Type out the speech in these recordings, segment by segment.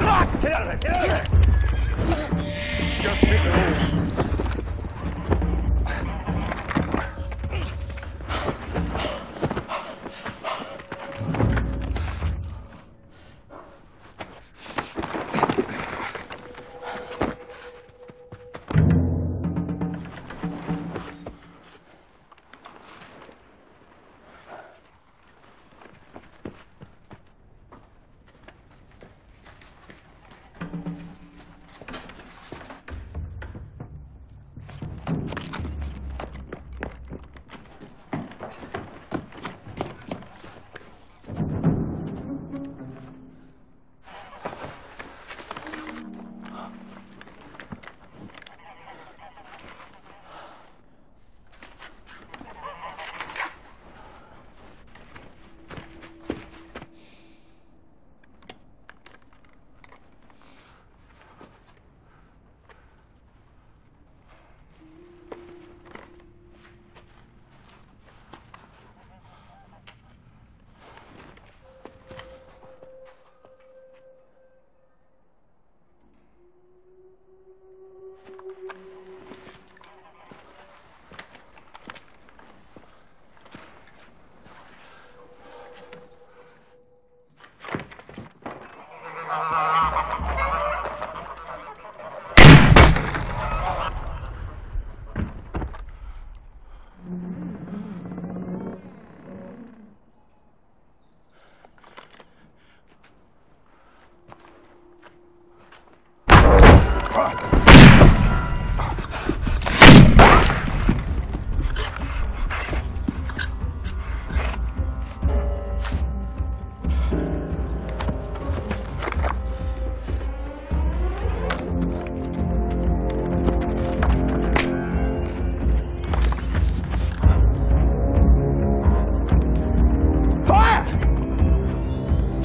Get out of there! Get out of there! Just.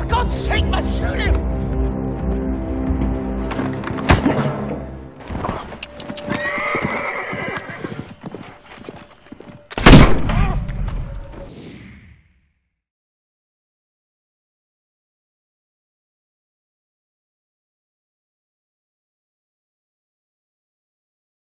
God's sake, shoot him!